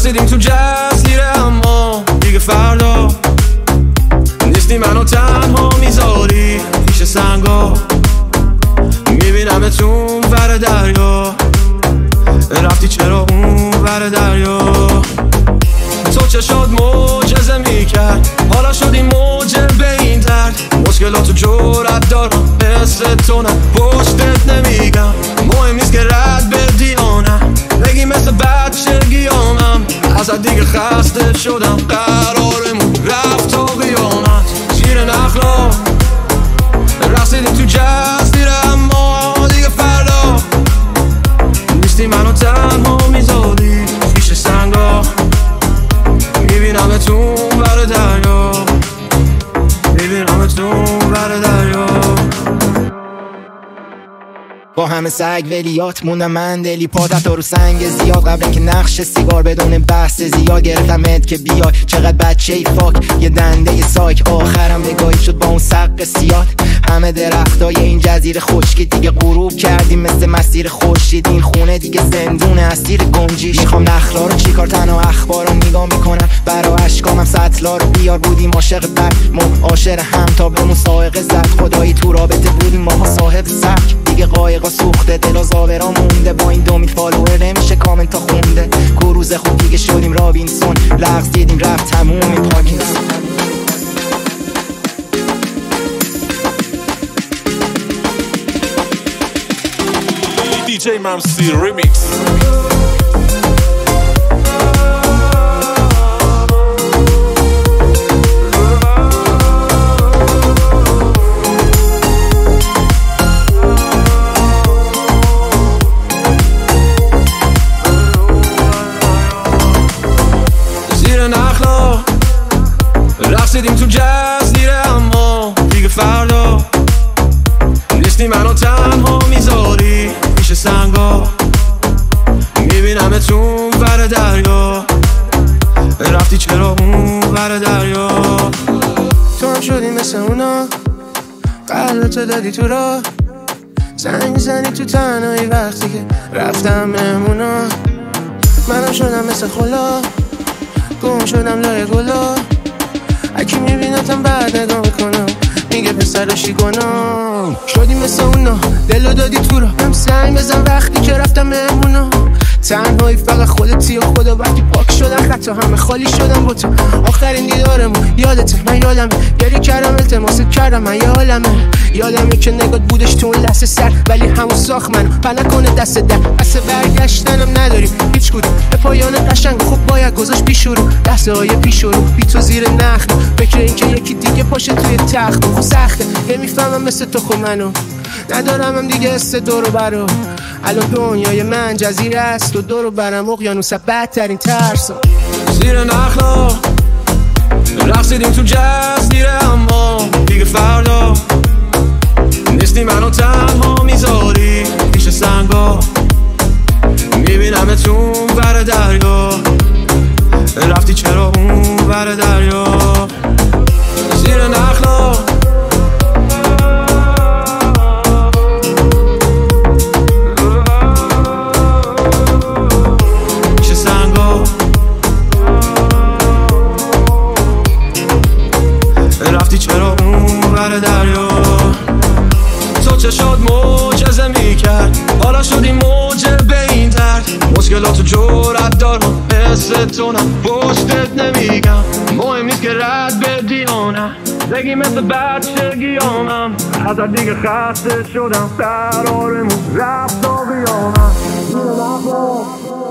رقصیدیم تو جزیره اما دیگه فردا نیستی منو تنها می‌ذاری پیش سنگا. می‌بینم تو ور دریا. رفتی چرا اون ور دریا؟ تو چشاد موجزه می‌کرد؟ حالا شدی موجه به این درد. مشکلاتو جورت دارم مثل تو ازت دیگه خسته شدم قرارمون رفت تا قیامت. زیر نخلا. رسیدیم تو جزیره اما دیگه فردا. نیستی منو تنها می‌ذاری پیش سنگا. می‌بینم تو بر دریا. می‌بینم تو بر دریا. با همه سگ ولیات موندم من دلی پادت رو سنگ زیاد. قبل که نقش سیگار بدون بحث زیاد گرفتمت که بیای چقدر بچه ای فاک یه دنده ی ساک آخرم نگاهی شد با اون سق سیاد. همه درختای این جزیره خشکی. دیگه غروب کردیم مثل مسیر خورشید. این خونه دیگه زندون اسیر گنجیش. می‌خوام نخلا رو چیکار تنها اخبار رو نگاه می‌کنن برا اشکامم سطلا رو بیار بودیم عاشق بد. مو عاشر هم تا به سائق زد. خدایی تو رابطه بودیم ماها صاحب سبک دیگه قایقا سوخته دل و زاورا مونده. با این دومی فالوور نمیشه کامنت تا خونده. کروز خوب دیگه شدیم رابینسون. لغز دیدیم رفت تموم این DJ Mamsi Remix رقصیدیم تو جزیره اما دیگه فردا نیستی منو تنها می‌ذاری پیش سنگا. می‌بینم تو ور دریا. رفتی چرا اون ور دریا؟ تو هم شدی مثل اونا. قلبتو دادی تو را زنگ زنی تو تنهایی وقتی که رفتم مهمونا منم شدم مثل خلا. گم شدم لای گلا. اکی میبینتم بعد نگاه می‌کنم میگه پسر شیگونا شدی مثل اونا. دلو دادی تو را. هم سنگ بزن. وقتی که رفتم مهمونا تنهایی فقط خودتی و خدا وقتی پاک شدن خطا همه خالی شدم با تو. آخرین دیدارمون یادته من یادمه. گریه کردم التماس کردم من یادمه یادمه که نگات بودش تو اون لحظه سر ولی همون ساخت منو. پا نکنه دست در. پس برگشتنم نداریم. هیچ کدوم. به پایان قشنگ خوب باید گذاشت پیش رو. لحظه های پیش رو. بی تو زیر نخل فکر اینکه یکی دیگه پاشه توی تخت. خب سخته. نمی‌فهمم مثل تو خب منو. ندارم هم دیگه است دورو برو الان دنیای من جزیره است و دورو برم اقیانوس بدترین ترسم زیر نخلا رقصیدیم تو جزیره اما. دیگه فردا نیستی منو تنها می‌ذاری پیش سنگا. می‌بینم تو ور دریا. رفتی چرا اون ور دریا؟ زیر نخلا ور دریا. تو چشاد موجزه می‌کرد حالا شدی موجه به این درد مشکلاتو جورت دارم نه پشتت نمیگم. مهم نیست که رد بدی آنم بگی مثل بچه گیامم ازت دیگه خسته شدم. قرارمون رفت زیر نخلا